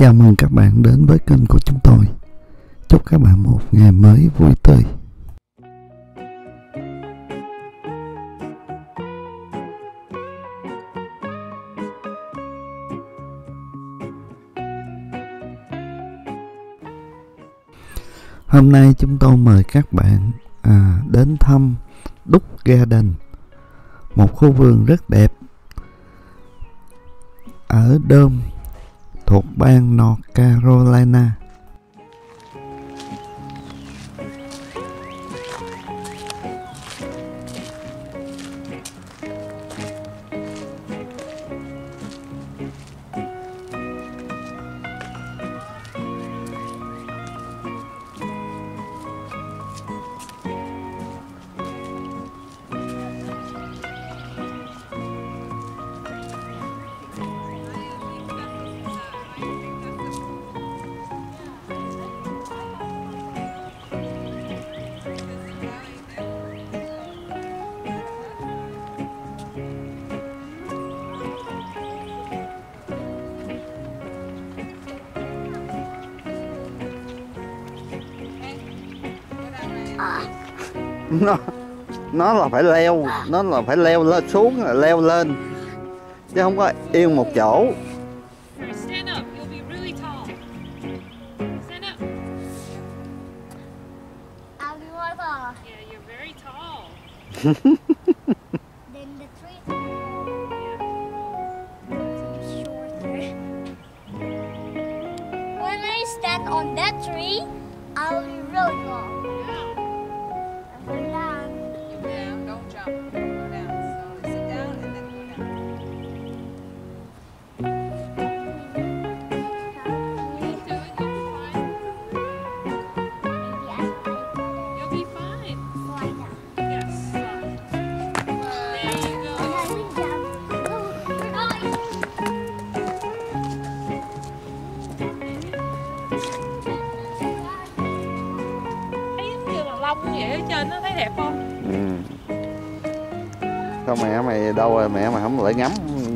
Chào mừng các bạn đến với kênh của chúng tôi. Chúc các bạn một ngày mới vui tươi. Hôm nay chúng tôi mời các bạn à, đến thăm Đúc Garden, một khu vườn rất đẹp ở Dome thuộc bang North Carolina. nó nó là phải leo nó là phải leo lên xuống là leo lên. Chứ không có yên một chỗ. Stand up. You'll be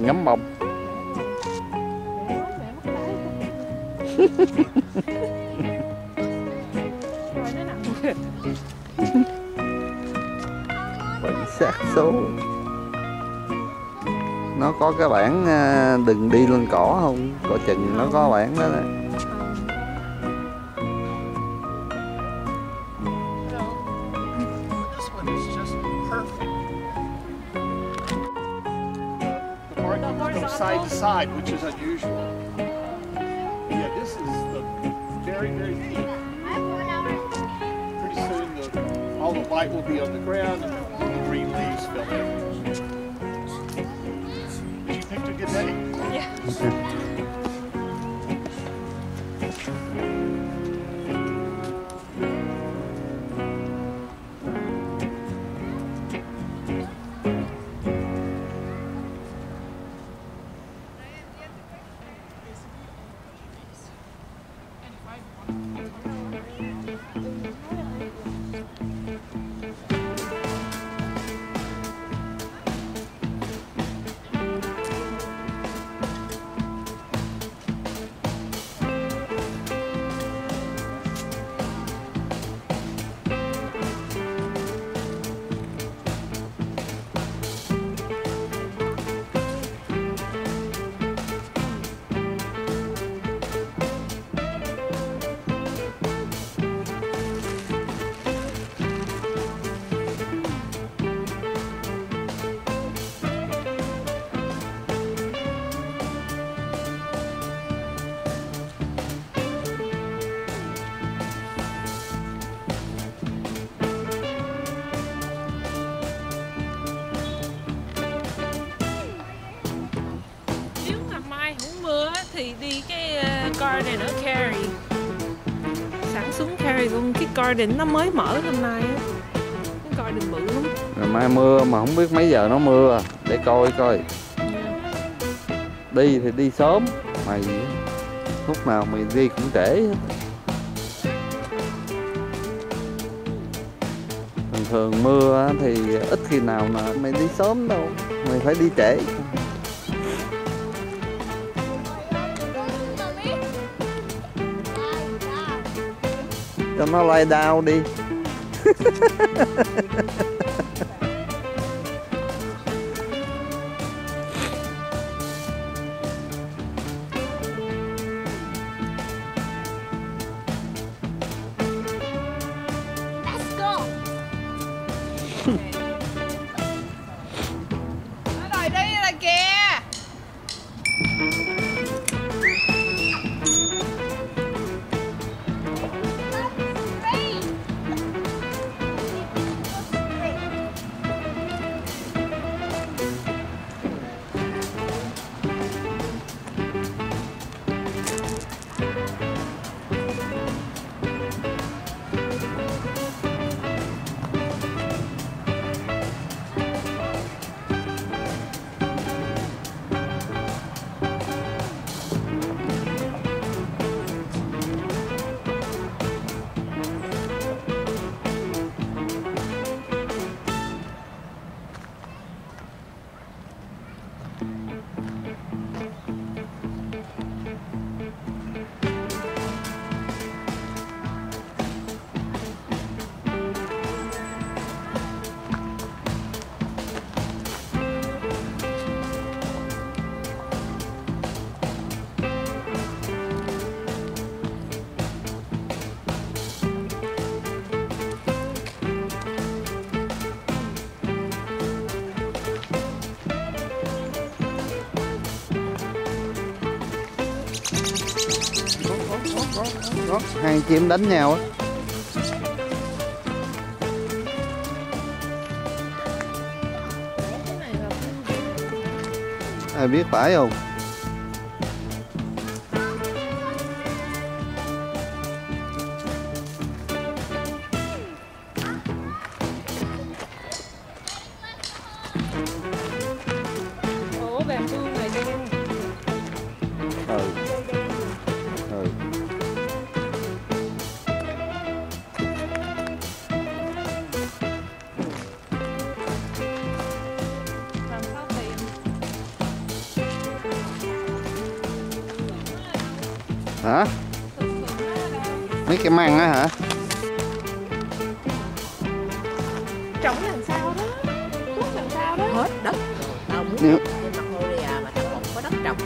ngắm bông. Bệnh sát số nó có cái bảng à, đừng đi lên cỏ không? Cỏ chừng nó có bảng đó nè. Side which is unusual. Yeah, this is the very, very deep. Pretty soon, the, all the light will be on the ground and the green leaves fill in. Did you pick a good day? Nếu thì đi cái uh, garden ở Cary. Sẵn xuống Cary luôn Cái garden nó mới mở hôm nay á. Cái garden bự lắm. Rồi mai mưa mà không biết mấy giờ nó mưa để coi coi. Đi thì đi sớm mày lúc nào mày đi cũng trễ thường thường mưa thì ít khi nào mà mày đi sớm đâu mày phải đi trễ. Cho nó lay đi đó hai chim đánh nhau á. Ai biết phải không? Hả? Mấy cái măng á hả? Trồng làm sao đó? Thuốc làm sao đó? Hết đất. Tao muốn Nếu- trồng trên Magnolia mà tao không có đất trồng.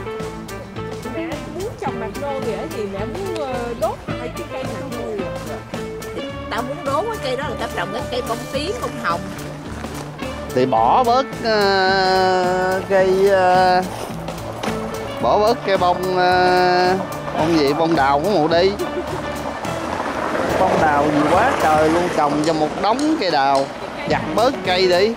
Mẹ muốn trồng magnolia thì mẹ muốn ờ, đốt hai cái cây magnolia thì tao muốn đốn cái cây đó là tao trồng cái cây bông tím bông hồng. Thì bỏ bớt ờ, cây ờ, bỏ bớt cây bông ờ, bông gì? Bông đào của mụ đi. Bông đào gì quá trời luôn trồng cho một đống cây đào. Chặt bớt cây đi.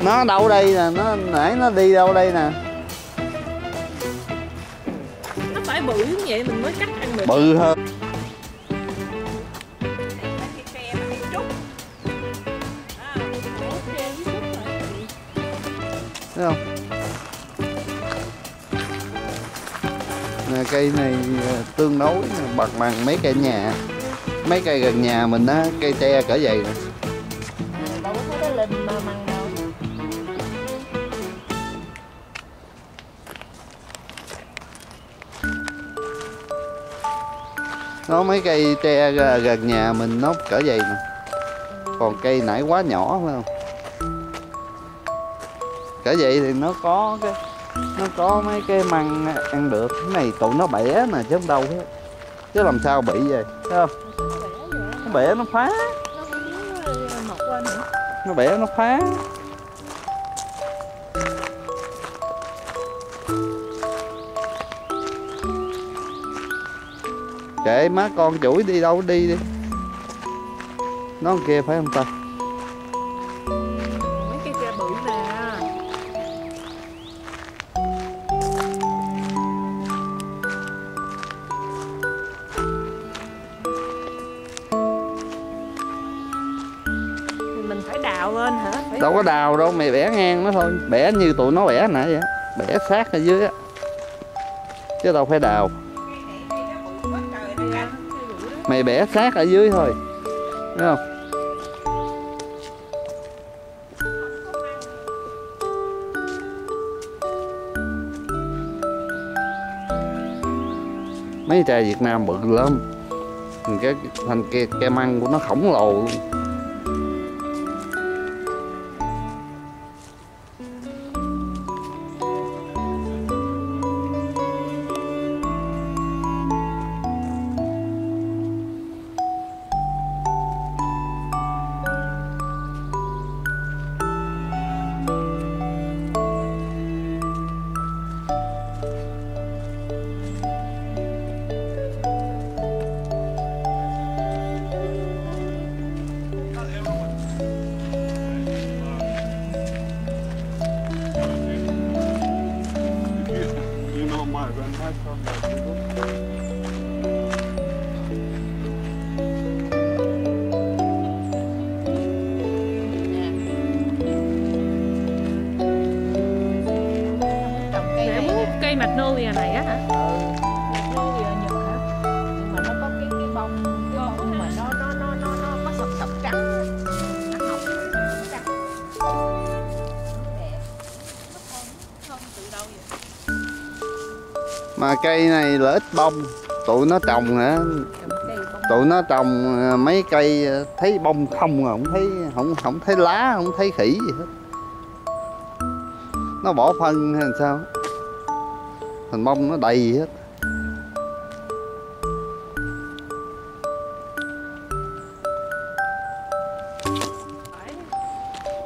Nó đâu đây nè nó nãy nó đi đâu đây nè? Nó phải bự như vậy mình mới cắt ăn được. Bự hơn cây này ờ, tương đối, bật bằng mấy cây nhà. Mấy cây gần nhà mình á, cây tre cỡ vậy nè. Đâu có nó mà măng đâu nó mấy cây tre gần nhà mình nó cỡ vậy nè. Còn cây nãy quá nhỏ phải không? Cỡ vậy thì nó có cái nó có mấy cái măng ăn được. Cái này tụi nó bẻ mà, chứ không đâu. Hết chứ làm sao bị vậy? Thấy không? Nó bẻ, nó phá. Nó nó bẻ, nó phá. Kệ má con chuỗi đi đâu, đi đi. Nó kia phải không ta? Đào đâu mày bẻ ngang nó thôi. Bẻ như tụi nó bẻ nãy vậy bẻ sát ở dưới á. Chứ đâu phải đào. Mày bẻ sát ở dưới thôi. Đúng không? Mấy trai Việt Nam bự lắm. Cái thành ke, ke măng của nó khổng lồ luôn. Cây magnolia này á hả? ừ magnolia nhật hả? Nhưng mà nó có cái cái bông cái bông mà nó nó nó nó nó có sọc sọc trắng nó hồng trắng đẹp Không, từ đâu vậy? mà cây này là ít bông. Tụi nó trồng hả? Tụi nó trồng ờ, mấy cây ờ, thấy bông không à không thấy không không thấy lá không thấy khỉ gì hết. Nó bỏ phân hay sao thành bông nó đầy hết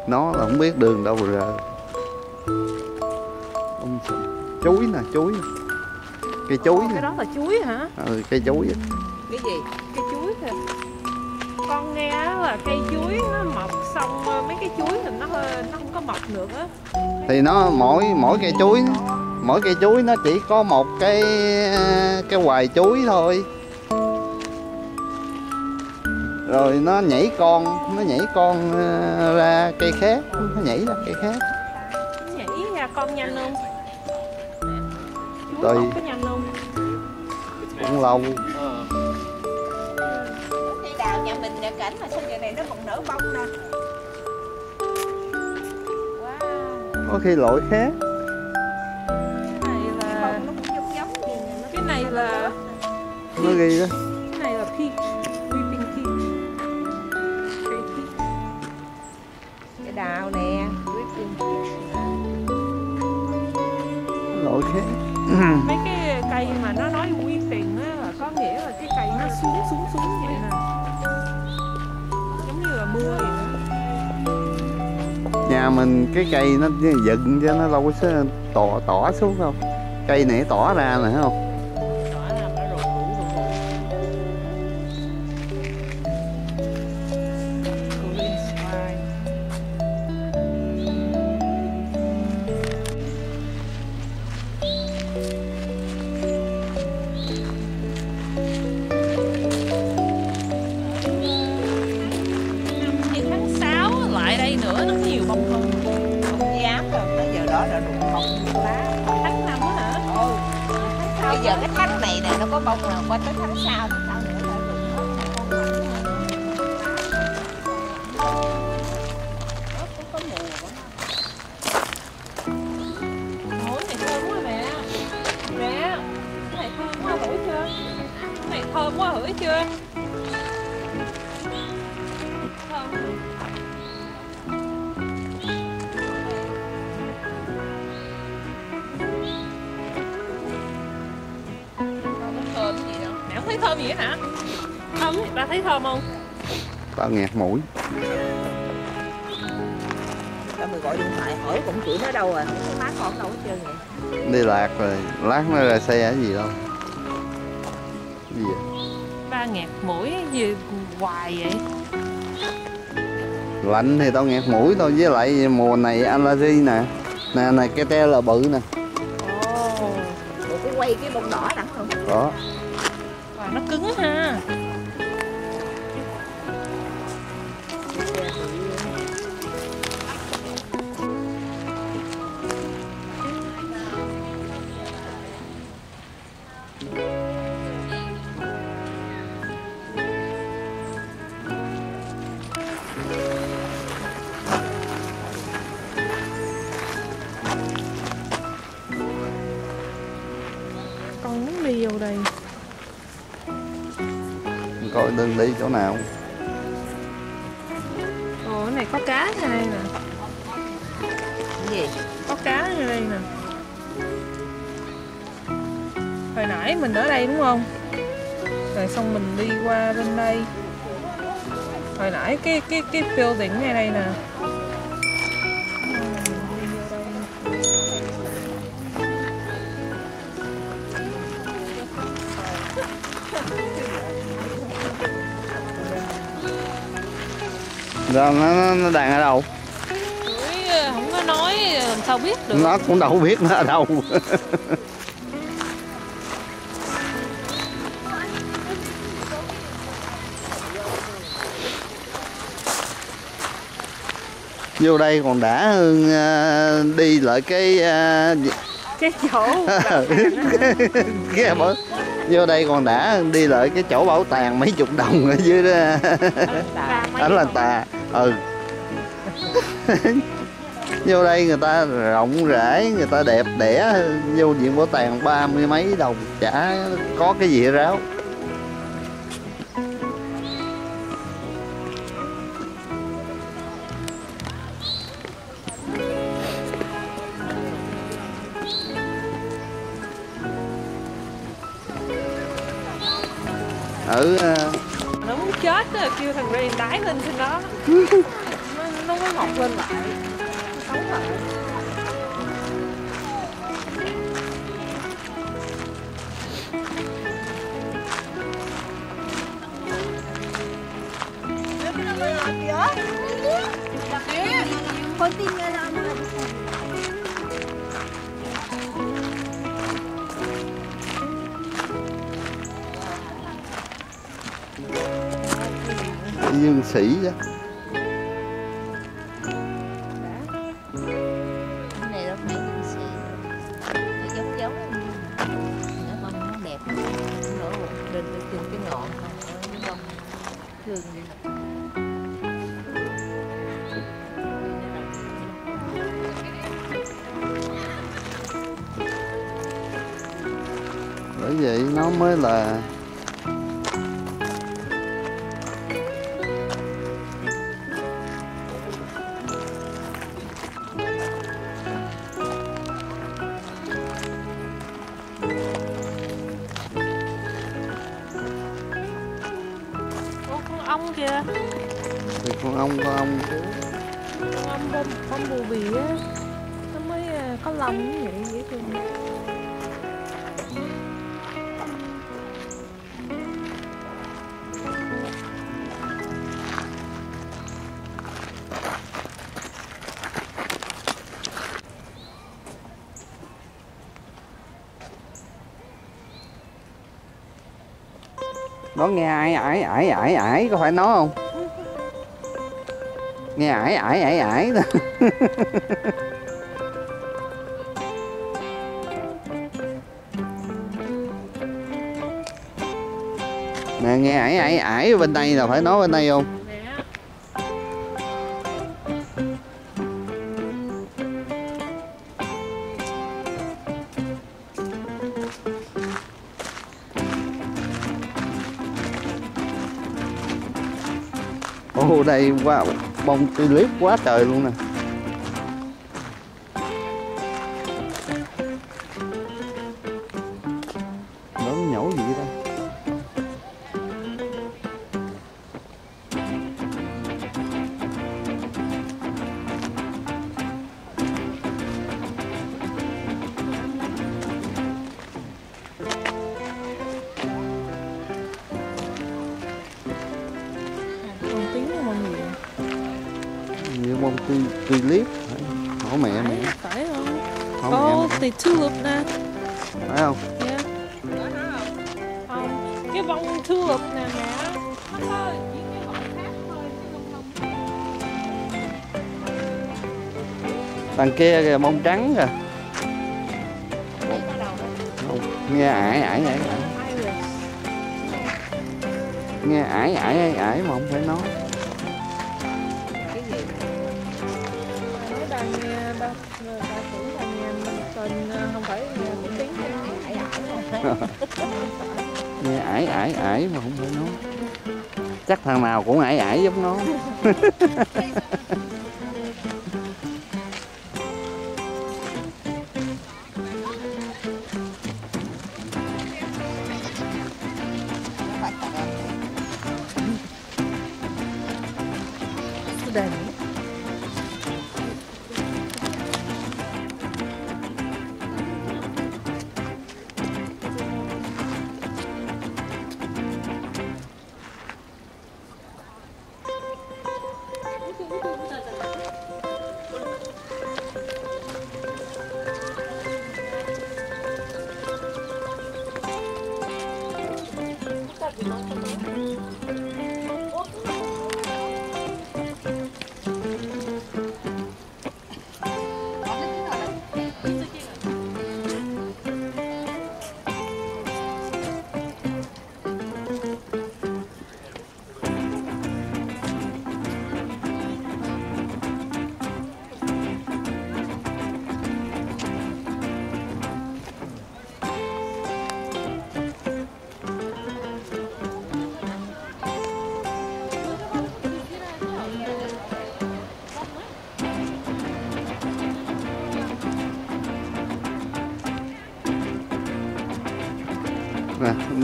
nó là không biết đường đâu rồi ông chuối nè chuối nè. cây chuối Cái đó là chuối hả? ừ, cây chuối á. cái gì Cây chuối kìa. Con nghe á là cây chuối nó mọc xong ờ, mấy cái chuối thì nó nó không có mọc được á. thì nó mỗi mỗi cây chuối mỗi cây chuối nó chỉ có một cái cái hoài chuối thôi. Rồi nó nhảy con nó nhảy con ờ, ra cây khác nó nhảy ra cây khác. Nhảy ra con nhanh không? Tùy. cũng lâu. Cây đào nhà mình nè cảnh mà sao giờ này nó còn nở bông nè. Wow có khi loại khác nó ghi đó cái này là peach, weeping peach. Peach. cái đào nè whipping peach nè. loại khác Mấy cái cây mà nó nói weeping á là có nghĩa là cái cây nó xuống xuống xuống vậy nè. Giống như là mưa vậy nhà mình cái cây nó dựng cho nó đâu có tỏ tỏ xuống đâu cây này tỏ ra nè không thơm quá hửi chưa? Thơm. Không có thơm gì đâu Mẹ không thấy thơm gì hả? Thơm bà thấy thơm không? Tao nghẹt mũi. Tao mày gọi điện thoại hỏi cũng chửi nó đâu rồi cái má con đâu hết trơn vậy? Đi lạc rồi lát nó ra xe cái gì đâu gì vậy? Ba nghẹt mũi gì hoài vậy. Lạnh thì tao nghẹt mũi thôi với lại mùa này allergy nè. Nè này cái te là bự nè. Ồ. Bộ có quay cái bông đỏ đẳng không đó Đây. Coi đường đi chỗ nào. Ồ cái này có cá ngay đây nè. Cái gì? có cá ngay đây nè. Hồi nãy mình ở đây đúng không? Rồi xong mình đi qua bên đây. Hồi nãy cái cái cái building ngay đây nè rồi nó, nó, đang ở đâu? Không có nói làm sao biết được. Nó cũng đâu biết nó ở đâu. Vô đây còn đã hơn ờ, đi lại cái ờ, cái chỗ. Cái bữa vô đây còn đã hơn đi lại cái chỗ bảo tàng mấy chục đồng ở dưới đó. Ở là tà ừ. Vô đây người ta rộng rãi người ta đẹp đẽ, vô viện bảo tàng ba mươi mấy đồng, chả có cái gì ráo. Ở muốn chết á kêu thằng Ray đái lên trên đó. Nó, nó mới mọc lên lại. Nó sống lại. Con bông thường đi bởi vậy nó mới là nó nghe ải ải ải ải ải có phải nó không? Nghe ải ải ải ải nè, nghe ải ải ải bên đây là phải nói bên đây không? Đây wow, bông tulip quá trời luôn nè. Bông tu, tulip phải hỏi mẹ mẹ. phải phải không? Hỏi có mẹ. thì tulip nè. Phải không? Yeah. Không, cái bông tulip nè mẹ. Đằng kia kìa bông trắng kìa. Không, nghe ải ải ải ải. Nghe ải ải ải ải mà không phải nói Ải ải ải mà không phải nó. Chắc thằng nào cũng ải ải giống nó.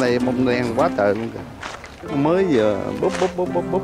này nay bông đen quá trời luôn kìa. Mới vừa búp búp búp búp búp.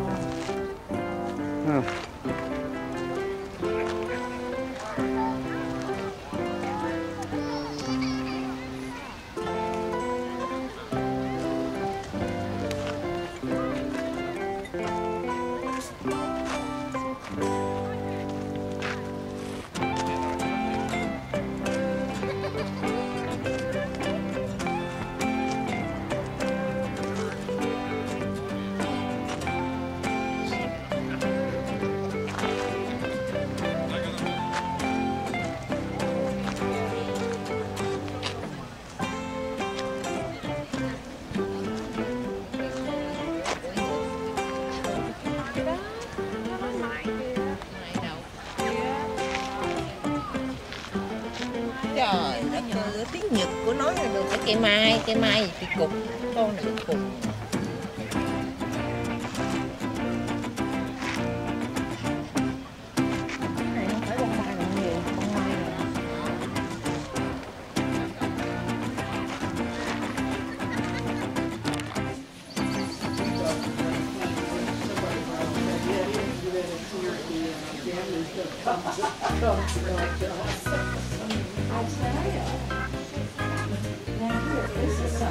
Cây mai, cây mai thì cục, con này cục.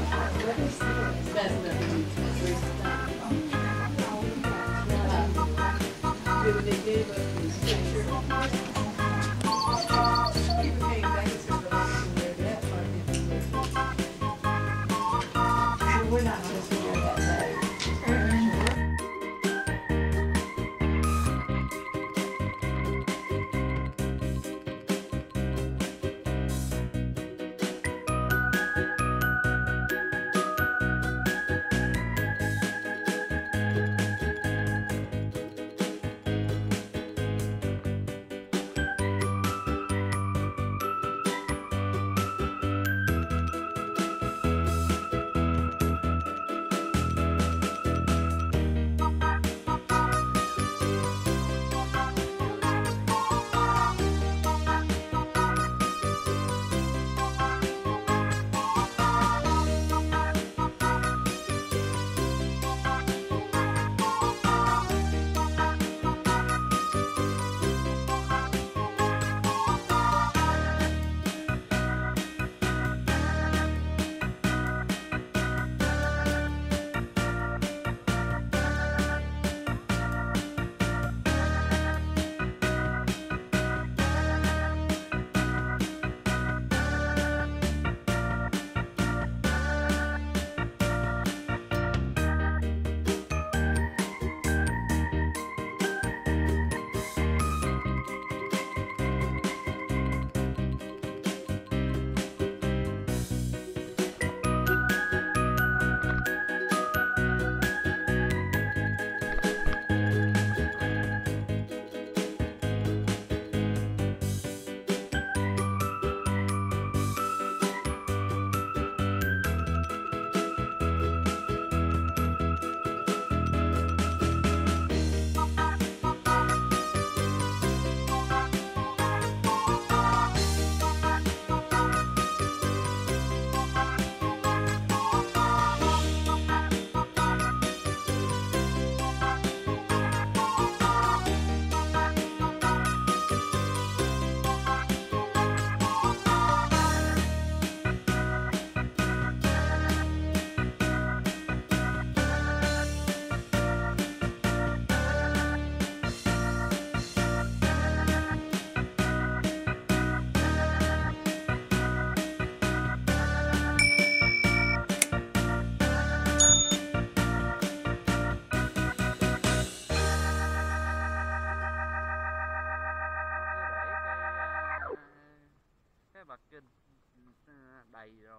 Central. Bye.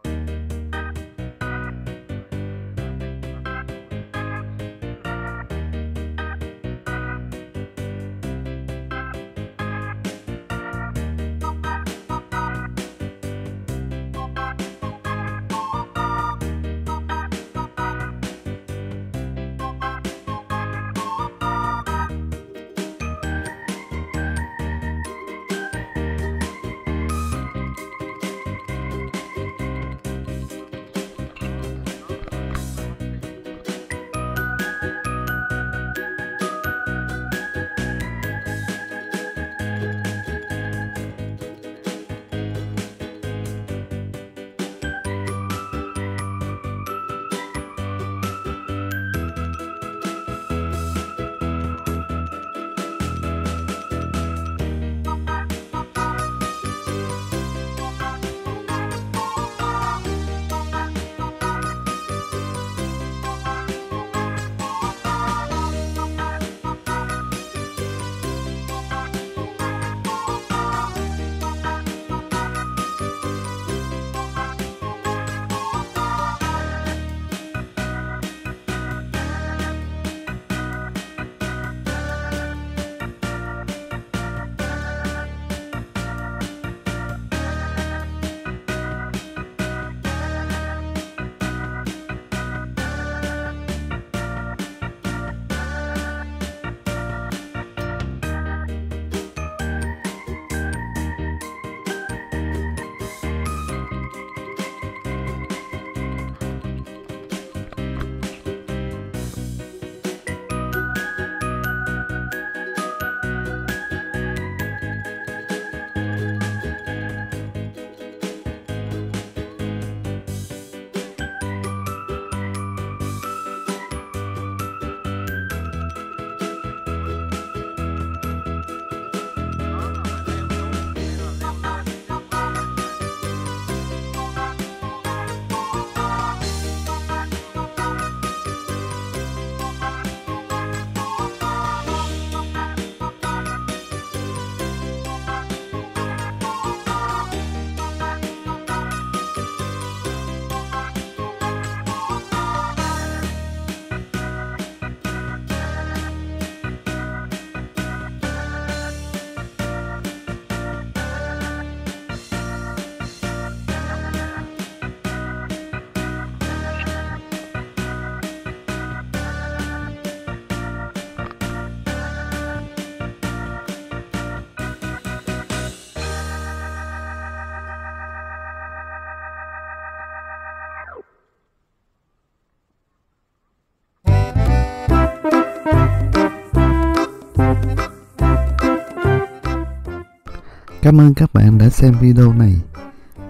Cảm ơn các bạn đã xem video này.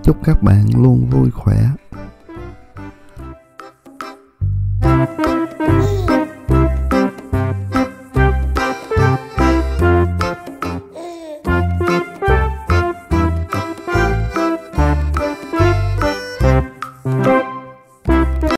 Chúc các bạn luôn vui khỏe